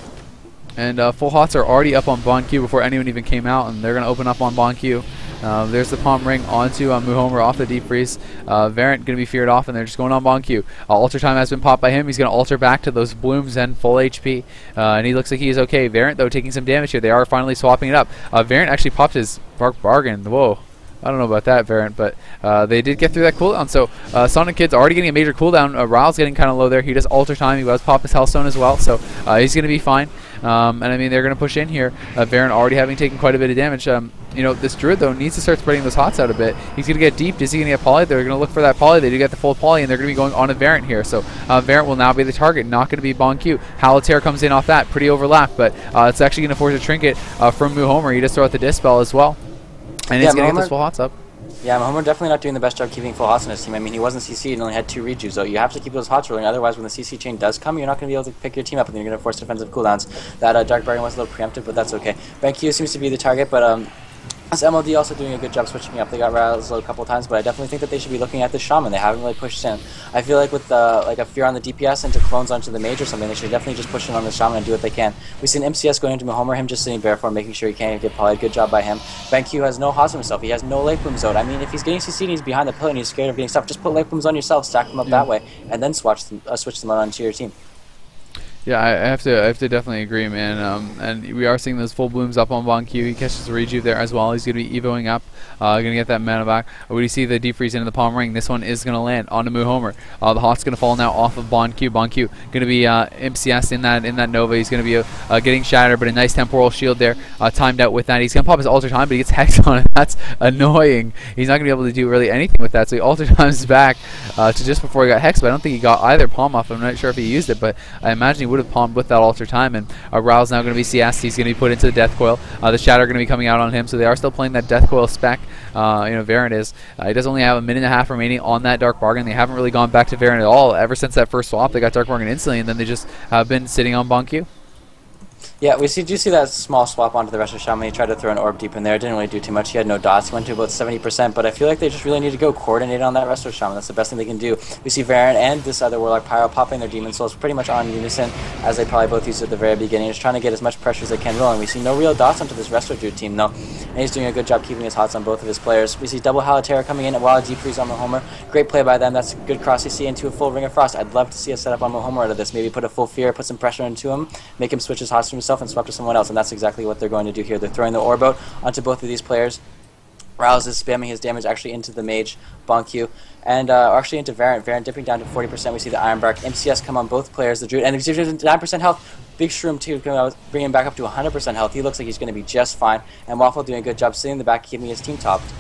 And uh, full hots are already up on Bon Q before anyone even came out, and they're going to open up on Bon Q. Uh, there's the PoM ring onto uh, Muhomer off the deep freeze. Uh, Variant going to be feared off, and they're just going on Bon Q. Uh, alter time has been popped by him. He's going to alter back to those blooms and full HP, uh, and he looks like he is okay. Variant though taking some damage here. They are finally swapping it up. Uh, Variant actually popped his Dark Bargain. Whoa. I don't know about that variant, but uh, they did get through that cooldown. So uh, Sonic Kid's already getting a major cooldown. Uh, Ryle's getting kind of low there. He does alter time. He does pop his Healthstone as well, so uh, he's going to be fine. Um, and I mean, they're going to push in here. Uh, already having taken quite a bit of damage. Um, you know, this Druid though needs to start spreading those hots out a bit. He's going to get deep. Is he going to get poly? They're going to look for that poly. They do get the full poly, and they're going to be going on a Variant here. So uh, will now be the target, not going to be Bon Q. Howl of Terror comes in off that, pretty overlap, but uh, it's actually going to force a trinket uh, from Muhomer. He does throw out the Dispel as well. And Yeah, he's going to get those full hots up. Yeah, Homer definitely not doing the best job keeping full hots on his team. I mean, he wasn't CC'd and only had two rejuves, so you have to keep those hots rolling. Otherwise, when the CC chain does come, you're not going to be able to pick your team up, and you're going to force defensive cooldowns. That uh, Dark Bargain was a little preemptive, but that's okay. BenQ seems to be the target, but um, this MLD also doing a good job switching up. They got Rattles a couple times, but I definitely think that they should be looking at the Shaman. They haven't really pushed in. I feel like with the, like a fear on the DPS into clones onto the mage or something, they should definitely just push in on the Shaman and do what they can. We've seen MCS going into Mahomer, him just sitting bare for making sure he can't get polyed. Good job by him. BenQ has no hots on himself. He has no Lifebloom Zone. I mean, if he's getting CC and he's behind the pillar and he's scared of getting stuff, just put Lifeblooms on yourself, stack them up Yeah. that way, and then swatch them, uh, switch them onto your team. Yeah, I, have to. I have to definitely agree, man. Um, and we are seeing those full blooms up on Bon Q. He catches a rejuve there as well. He's going to be evoing up. Uh, going to get that mana back. Uh, we see the deep freeze into the PoM ring. This one is going to land onto Muhomer. Uh, the hot's going to fall now off of Bon Q. Bon Q going to be uh, MCS in that in that Nova. He's going to be uh, getting shattered, but a nice temporal shield there, uh, timed out with that. He's going to pop his alter time, but he gets *laughs* hexed on it. That's annoying. He's not going to be able to do really anything with that. So he alter times back uh, to just before he got hexed. But I don't think he got either palm off. I'm not sure if he used it, but I imagine he would have palmed with that alter time. And uh, now going to be CS. He's going to be put into the death coil. Uh, the shatter going to be coming out on him. So they are still playing that death coil spec. Uh, you know, Variant is. Uh, he does only have a minute and a half remaining on that Dark Bargain. They haven't really gone back to Variant at all ever since that first swap. They got Dark Bargain instantly, and then they just have been sitting on Bon Q. Yeah, we see. Do you see that small swap onto the Resto Shaman? He tried to throw an orb deep in there. It didn't really do too much. He had no dots. He went to about 70%, but I feel like they just really need to go coordinate on that Resto Shaman. That's the best thing they can do. We see Variant and this other Warlock Pyro popping their Demon Souls pretty much on unison, as they probably both used at the very beginning, just trying to get as much pressure as they can rolling. We see no real dots onto this Resto Druid team, though, and he's doing a good job keeping his hots on both of his players. We see double Howl of Terror coming in while a deep freeze on the Homer. Great play by them. That's a good cross CC into a full Ring of Frost. I'd love to see a setup on Mahomer out of this. Maybe put a full fear, put some pressure into him, make him switch his hots to and swap to someone else. And that's exactly what they're going to do here. They're throwing the orb out onto both of these players. Rouse is spamming his damage actually into the mage, Bonq, and uh, actually into Variant. Variant dipping down to 40%. We see the Ironbark. MCS come on both players. The Druid, and the Druid 9% health. Big Shroom too, bringing him back up to 100% health. He looks like he's going to be just fine. And Waffle doing a good job sitting in the back, keeping his team topped.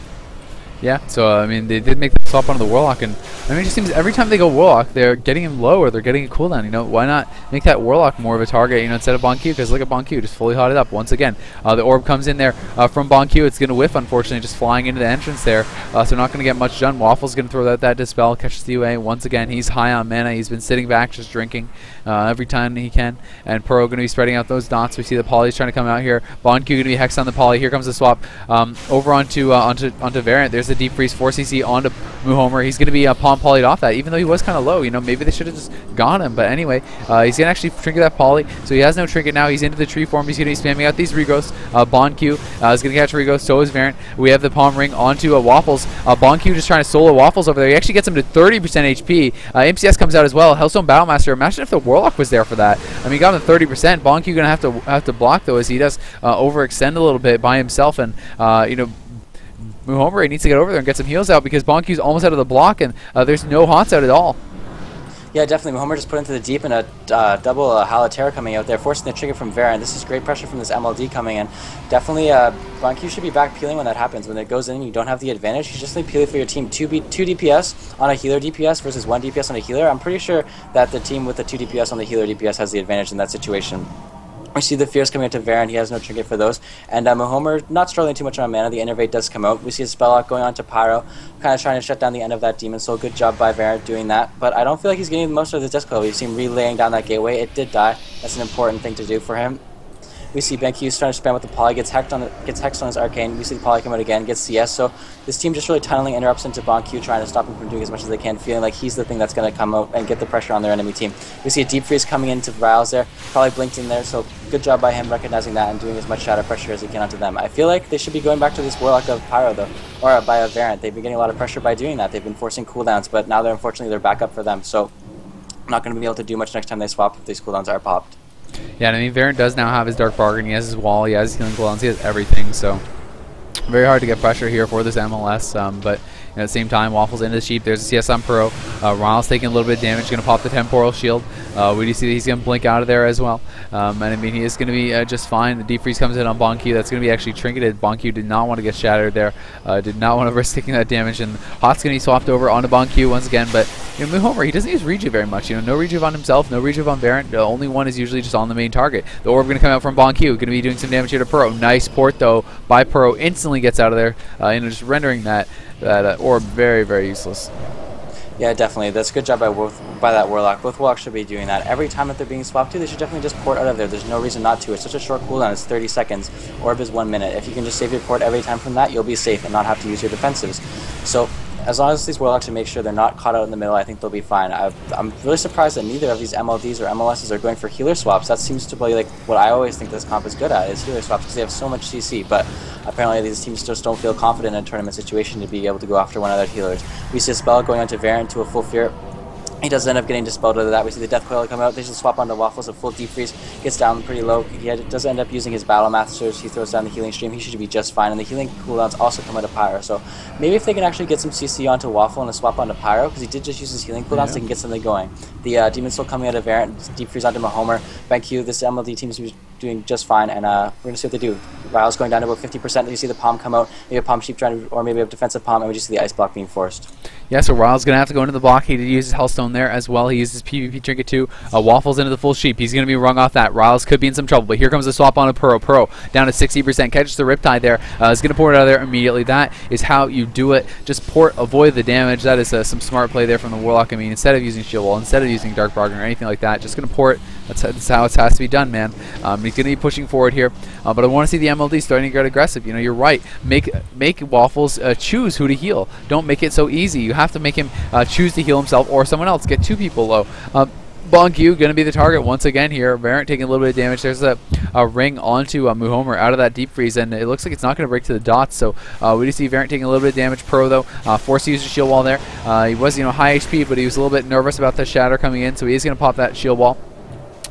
Yeah, so I mean, they did make the swap onto the Warlock, and I mean, it just seems every time they go Warlock, they're getting him low or they're getting a cooldown. You know, why not make that Warlock more of a target, you know, instead of Bon Q? Because look at Bon Q, just fully hotted up once again. Uh, the orb comes in there uh, from Bon Q. It's going to whiff, unfortunately, just flying into the entrance there. Uh, so not going to get much done. Waffle's going to throw out that Dispel, catches the UA. Once again, he's high on mana. He's been sitting back, just drinking uh, every time he can. And Pro going to be spreading out those dots. We see the Poly's trying to come out here. Bon Q going to be Hex on the Poly. Here comes the swap um, over onto, uh, onto, onto Variant. There's the Deep Freeze 4CC onto Muhomer. He's going to be uh, palm polyed off that, even though he was kind of low. You know, maybe they should have just gone him. But anyway, uh, he's going to actually trinket that poly. So he has no trinket now. He's into the tree form. He's going to be spamming out these Regos. Uh, Bon Q uh, is going to catch Regos. So is Variant. We have the PoM ring onto uh, Waffles. Uh, bon Q just trying to solo Waffles over there. He actually gets him to 30% HP. MCS comes out as well. Healthstone Battlemaster. Imagine if the Warlock was there for that. I mean, he got him to 30%. Bon Q going to have to have to block though as he does uh, overextend a little bit by himself and uh, you know Muhomere needs to get over there and get some heals out because Bonkyu's almost out of the block and uh, there's no haunts out at all. Yeah, definitely. Muhomer just put into the deep and a uh, double uh, Howl of Terror coming out there, forcing the trigger from Varen. This is great pressure from this MLD coming in. Definitely, uh, Bonky should be back peeling when that happens. When it goes in you don't have the advantage, you just need peeling for your team. 2, B, two DPS on a healer DPS versus 1 DPS on a healer. I'm pretty sure that the team with the 2 DPS on the healer DPS has the advantage in that situation. We see the Fears coming out to Varen. He has no trinket for those. And um, Homer not struggling too much on mana. The Innervate does come out. We see a spell out going on to Pyro, kind of trying to shut down the end of that Demon Soul. Good job by Varen doing that. But I don't feel like he's getting most of the disc We've seen relaying down that gateway. It did die. That's an important thing to do for him. We see BenQ starting to spam with the poly, gets hexed on gets hexed on his arcane. We see the poly come out again, gets CS. So this team just really tunneling interrupts into BonQ, trying to stop him from doing as much as they can, feeling like he's the thing that's going to come out and get the pressure on their enemy team. We see a deep freeze coming into Riles there, probably blinked in there. So good job by him recognizing that and doing as much shadow pressure as he can onto them. I feel like they should be going back to this Warlock of Pyro though, or by a Variant. They've been getting a lot of pressure by doing that. They've been forcing cooldowns, but now they're unfortunately they're back up for them. So not going to be able to do much next time they swap if these cooldowns are popped. Yeah, I mean, Variant does now have his Dark Bargain. He has his wall. He has his healing cooldowns. He has everything. So very hard to get pressure here for this MLS. Um, but at the same time, Waffles into the sheep. There's a CS on Pro. Uh, Ronald's taking a little bit of damage. Going to pop the Temporal Shield. Uh, we do see that he's going to blink out of there as well. Um, and I mean, he is going to be uh, just fine. The deep freeze comes in on Bonky. That's going to be actually trinketed. Bonky did not want to get shattered there. Uh, did not want to *laughs* risk taking that damage. And Hot's going to be swapped over onto Bonky once again. But you know, Homer, he doesn't use Rejuve very much. You know, no Rejuve on himself, no Rejuve on Variant. The only one is usually just on the main target. The orb going to come out from Bonky. Going to be doing some damage here to Pro. Nice port though by Pro. Instantly gets out of there. Uh, know, just rendering that that uh, orb very very useless. Yeah, definitely. That's a good job by both by that Warlock. Both Warlocks should be doing that. Every time that they're being swapped to, they should definitely just port out of there. There's no reason not to. It's such a short cooldown. It's 30 seconds. Orb is one minute. If you can just save your port every time from that, you'll be safe and not have to use your defensives. So as long as these Warlocks make sure they're not caught out in the middle, I think they'll be fine. i am really surprised that neither of these MLDs or MLSs are going for healer swaps. That seems to be like what I always think this comp is good at, is healer swaps, because they have so much CC, but apparently these teams just don't feel confident in a tournament situation to be able to go after one of their healers. We see a spell going on to Variant to a full fear he does end up getting dispelled out of that. We see the Death Coil come out. They just swap onto Waffles. A full deep freeze gets down pretty low. He does end up using his Battle Masters. He throws down the healing stream. He should be just fine. And the healing cooldowns also come out of Pyro. So maybe if they can actually get some CC onto Waffle and a swap onto Pyro, because he did just use his healing cooldowns, yeah. they can get something going. The uh, Demon Soul coming out of Variant, deep freeze onto Mahomer. Thank you. This MLD team is doing just fine, and uh, we're going to see what they do. Riles going down to about 50%. You see the PoM come out, maybe a PoM Sheep trying to, or maybe a defensive PoM, and we just see the Ice Block being forced. Yeah, so Riles going to have to go into the block. He did use his Healthstone there as well. He uses PvP Trinket too. Uh, waffles into the full Sheep. He's going to be rung off that. Riles could be in some trouble, but here comes the swap on a Pro. Pro down to 60%. Catches the Riptide there. Uh, is going to pour it out of there immediately. That is how you do it. Just port, avoid the damage. That is uh, some smart play there from the Warlock. I mean, instead of using Shield Wall, instead of using Dark Bargain or anything like that, just going to port. That's, that's how it has to be done, man. Um, he's going to be pushing forward here, uh, but I want to see the MLD starting to get aggressive. You know, you're right. Make make Waffles uh, choose who to heal. Don't make it so easy. You have to make him uh, choose to heal himself or someone else. Get two people low. Um, Bonk going to be the target once again here. Variant taking a little bit of damage. There's a, a ring onto uh, Muhomer out of that deep freeze, and it looks like it's not going to break to the dots. So uh, we do see Variant taking a little bit of damage. Pro though, uh, forced to use the shield wall there. Uh, he was you know high HP, but he was a little bit nervous about the shatter coming in, so he is going to pop that shield wall.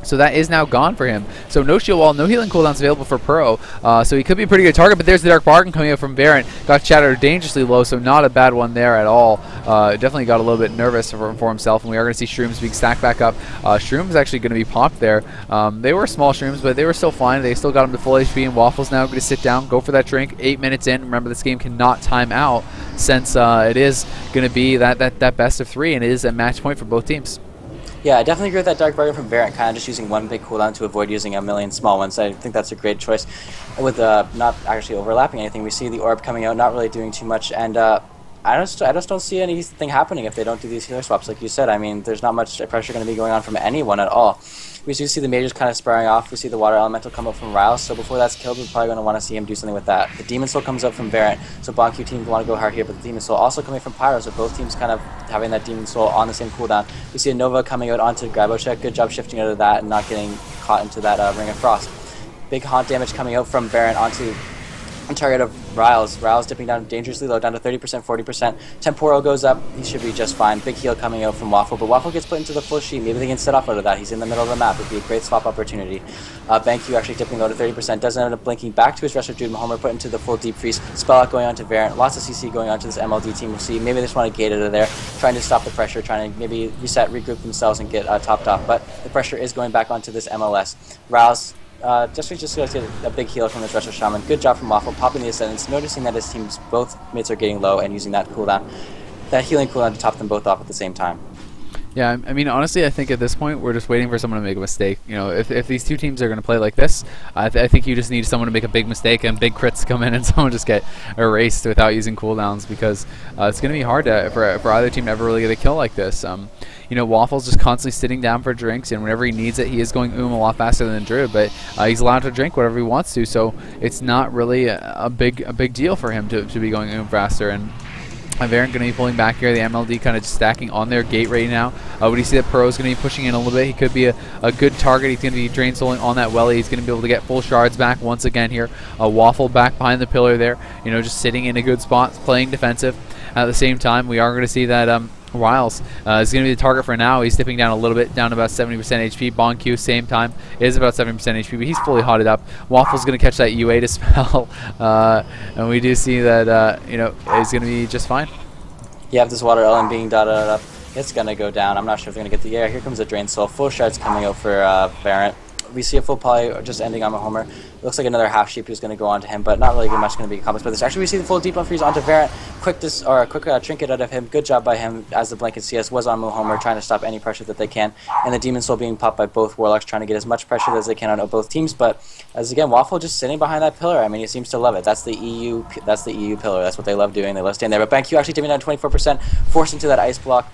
So that is now gone for him. So no shield wall, no healing cooldowns available for Pro. Uh, so he could be a pretty good target, but there's the Dark Bargain coming up from Baron. Got shattered dangerously low, so not a bad one there at all. Uh, definitely got a little bit nervous for, for himself, and we are going to see Shrooms being stacked back up. Uh, Shrooms actually going to be popped there. Um, they were small Shrooms, but they were still fine. They still got him to full HP, and Waffles now going to sit down, go for that drink. Eight minutes in. Remember, this game cannot time out since uh, it is going to be that, that, that best of three, and it is a match point for both teams. Yeah, I definitely agree with that Dark Bargain from Varant, kind of just using one big cooldown to avoid using a million small ones. I think that's a great choice. With uh, not actually overlapping anything, we see the orb coming out, not really doing too much, and uh, I just I just don't see anything happening if they don't do these healer swaps, like you said. I mean, there's not much pressure going to be going on from anyone at all. We do see the mages kind of sparring off. We see the water elemental come up from Riles, so before that's killed, we're probably going to want to see him do something with that. The demon soul comes up from Varant, so BonQ team want to go hard here, but the demon soul also coming from Pyro, so both teams kind of having that demon soul on the same cooldown. We see a Nova coming out onto Grabochek. Good job shifting out of that and not getting caught into that uh, Ring of Frost. Big haunt damage coming out from Varant onto target of Riles. Riles dipping down dangerously low, down to 30%, 40%. Temporal goes up. He should be just fine. Big heal coming out from Waffle, but Waffle gets put into the full sheet. Maybe they can set off out of that. He's in the middle of the map. It'd be a great swap opportunity. Uh, BenQ actually dipping low to 30%. Doesn't end up blinking back to his Resto Druid Homer, put into the full deep freeze. Spell out going on to Varant. Lots of CC going on to this MLD team. We'll see. Maybe they just want to gate out of there, trying to stop the pressure, trying to maybe reset, regroup themselves, and get uh, topped off. But the pressure is going back onto this MLS. Rouse uh, just just going to get a big heal from this Resto Shaman. Good job from Waffle, popping the Ascendance, noticing that his team's both mates are getting low and using that cooldown, that healing cooldown to top them both off at the same time. Yeah, I mean, honestly, I think at this point we're just waiting for someone to make a mistake. You know, if, if these two teams are going to play like this, I, th I, think you just need someone to make a big mistake and big crits come in and *laughs* someone just get erased without using cooldowns because uh, it's going to be hard to, for, for either team to ever really get a kill like this. Um, you know, Waffle's just constantly sitting down for drinks, and whenever he needs it, he is going oom a lot faster than Drew. but uh, he's allowed to drink whatever he wants to, so it's not really a, a big a big deal for him to, to be going oom faster. And Varant going to be pulling back here. The MLD kind of stacking on their gate right now. Uh, you see that Pro is going to be pushing in a little bit. He could be a, a good target. He's going to be drain souling on that welly. He's going to be able to get full shards back once again here. A Waffle back behind the pillar there. You know, just sitting in a good spot, playing defensive. At the same time, we are going to see that um, Riles uh, is going to be the target for now. He's dipping down a little bit, down about 70% HP. BonQ, same time, is about 70% HP, but he's fully hotted up. Waffle's going to catch that UA to *laughs* spell, uh, and we do see that, uh, you know, he's going to be just fine. You have this water element being dotted up. It's going to go down. I'm not sure if they're going to get the air. Here comes the Drain Soul. Full shards coming out for uh, Varant we see a full poly just ending on Homer. It looks like another half sheep who's going to go onto him, but not really much going to be accomplished by this. Actually, we see the full deep freeze onto Varant. Quick dis or a quick uh, trinket out of him. Good job by him as the blanket CS was on Homer, trying to stop any pressure that they can. And the Demon Soul being popped by both Warlocks, trying to get as much pressure as they can on both teams. But as again, Waffle just sitting behind that pillar. I mean, he seems to love it. That's the EU. That's the EU pillar. That's what they love doing. They love staying there. But BenQ actually dipping down 24%, forced into that ice block.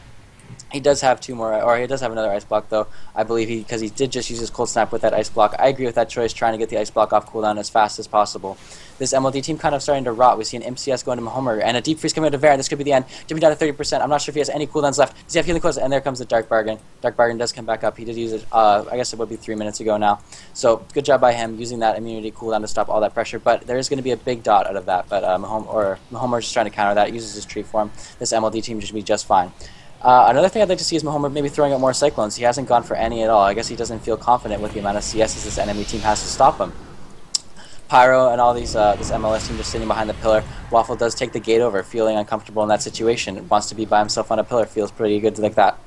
He does have two more, or he does have another ice block though. I believe he because he did just use his cold snap with that ice block. I agree with that choice, trying to get the ice block off cooldown as fast as possible. This MLD team kind of starting to rot. We see an MCS going to Homer and a deep freeze coming out of Varant. This could be the end. Dipping down to 30%. I'm not sure if he has any cooldowns left. Does he have healing close? And there comes the Dark Bargain. Dark Bargain does come back up. He did use it. Uh, I guess it would be three minutes ago now. So good job by him using that immunity cooldown to stop all that pressure. But there is going to be a big dot out of that. But uh, Mahom or Mahomer is just trying to counter that. Uses his tree form. This MLD team should be just fine. Uh, another thing I'd like to see is Mahomet maybe throwing out more Cyclones. He hasn't gone for any at all. I guess he doesn't feel confident with the amount of CSs this enemy team has to stop him. Pyro and all these uh, this MLS team just sitting behind the pillar. Waffle does take the gate over, feeling uncomfortable in that situation. Wants to be by himself on a pillar. Feels pretty good to like that.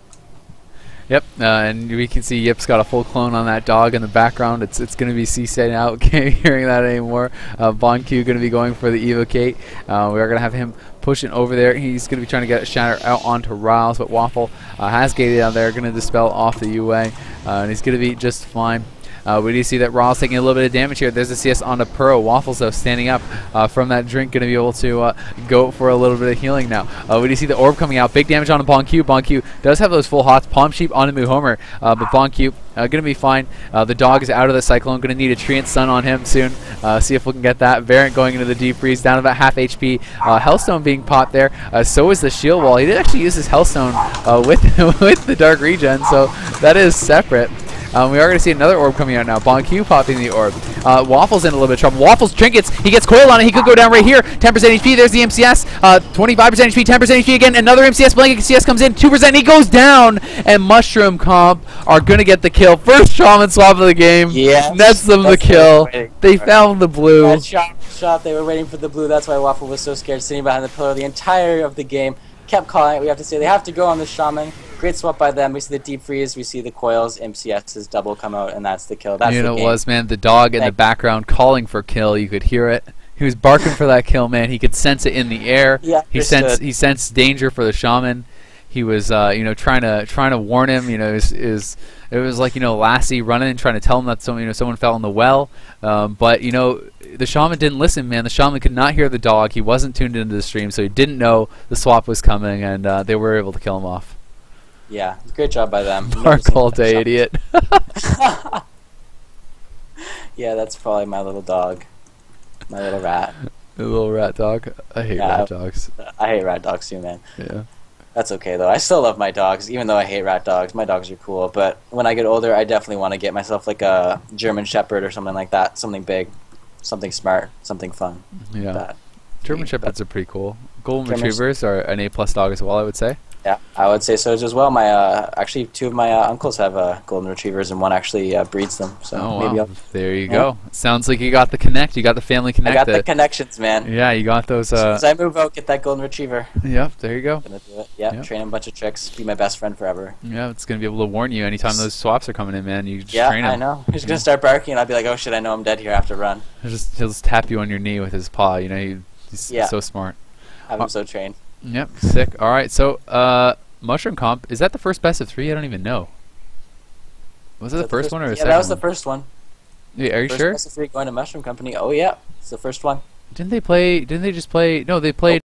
Yep, uh, and we can see Yip's got a full clone on that dog in the background. It's it's going to be C-setting out. *laughs* Can't hearing that anymore. Uh, BonQ going to be going for the Evocate. Uh, we are going to have him pushing over there. He's going to be trying to get a Shatter out onto Riles, but Waffle uh, has gated out there. Going to dispel off the UA, uh, and he's going to be just fine. Uh, we do see that Raw's taking a little bit of damage here. There's a CS on the Pro. Waffles, though, standing up uh, from that drink, going to be able to uh, go for a little bit of healing now. Uh, we do see the Orb coming out. Big damage on a BonQ. BonQ does have those full hots. PoM Sheep on the Mu Homer, uh, but BonQ uh, going to be fine. Uh, the dog is out of the Cyclone. Going to need a Treant Sun on him soon. Uh, see if we can get that. Variant going into the deep freeze, down about half HP. Uh, Healthstone being popped there. Uh, so is the Shield Wall. He did actually use his Healthstone with *laughs* with the Dark Regen, so that is separate. Um, we are going to see another orb coming out now. Bon Q popping the orb. Uh, Waffle's in a little bit of trouble. Waffle's trinkets. He gets coil on it. He could go down right here. 10% HP. There's the MCS. Uh, 25% HP. 10% HP again. Another MCS. Blanket CS comes in. 2%. He goes down. And Mushroom Comp are going to get the kill. First Shaman swap of the game. Yeah. Nets them the that's what kill. I They found the blue. That shot, shot. They were waiting for the blue. That's why Waffle was so scared, sitting behind the pillar the entire of the game. Kept calling it. We have to say they have to go on the shaman. Great swap by them. We see the deep freeze. We see the coils. MCS's double come out, and that's the kill. That's you the know it was, man. The dog in the background calling for kill. You could hear it. He was barking for that kill, man. He could sense it in the air. Yeah, he sensed he sensed danger for the shaman. He was, uh, you know, trying to trying to warn him. You know, is is it was like you know Lassie running and trying to tell him that someone you know someone fell in the well. Um, but you know the shaman didn't listen, man. The shaman could not hear the dog. He wasn't tuned into the stream, so he didn't know the swap was coming, and uh, they were able to kill him off. Yeah, great job by them. Bark all day, idiot. *laughs* yeah, that's probably my little dog, my little rat. The little rat dog. I hate Yeah. rat dogs. I hate rat dogs too, man. Yeah. That's okay though. I still love my dogs, even though I hate rat dogs. My dogs are cool, but when I get older, I definitely want to get myself like a German Shepherd or something like that. Something big, something smart, something fun. Yeah. That. German Shepherds are pretty cool. Golden German Retrievers are an A plus dog as well, I would say. Yeah, I would say so as well. My uh, actually, two of my uh, uncles have uh, golden retrievers, and one actually uh, breeds them. So oh maybe wow, I'll, there you Yeah. go. Sounds like you got the connect. You got the family I got the connections, man. yeah, you got those. As soon Uh, as I move out, get that golden retriever. yep, there you go. Gonna do it. Yep, Yep. train him a bunch of tricks. Be my best friend forever. Yeah, it's gonna be able to warn you anytime those swaps are coming in, man. You just yeah, train him. I know. He's gonna start barking, and I'll be like, "Oh shit, I know I'm dead here. I have to run." He'll just he'll just tap you on your knee with his paw. You know, he, he's Yeah. so smart. Have Uh, him so trained. Yep, sick. All right, so uh, mushroom comp is that the first best of three? I don't even know. Was it the that first one or the yeah, second that was the first one. Yeah, are you first sure? best of three going to Mushroom Company. Oh yeah, it's the first one. Didn't they play? Didn't they just play? No, they played